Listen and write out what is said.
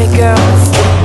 me, girls.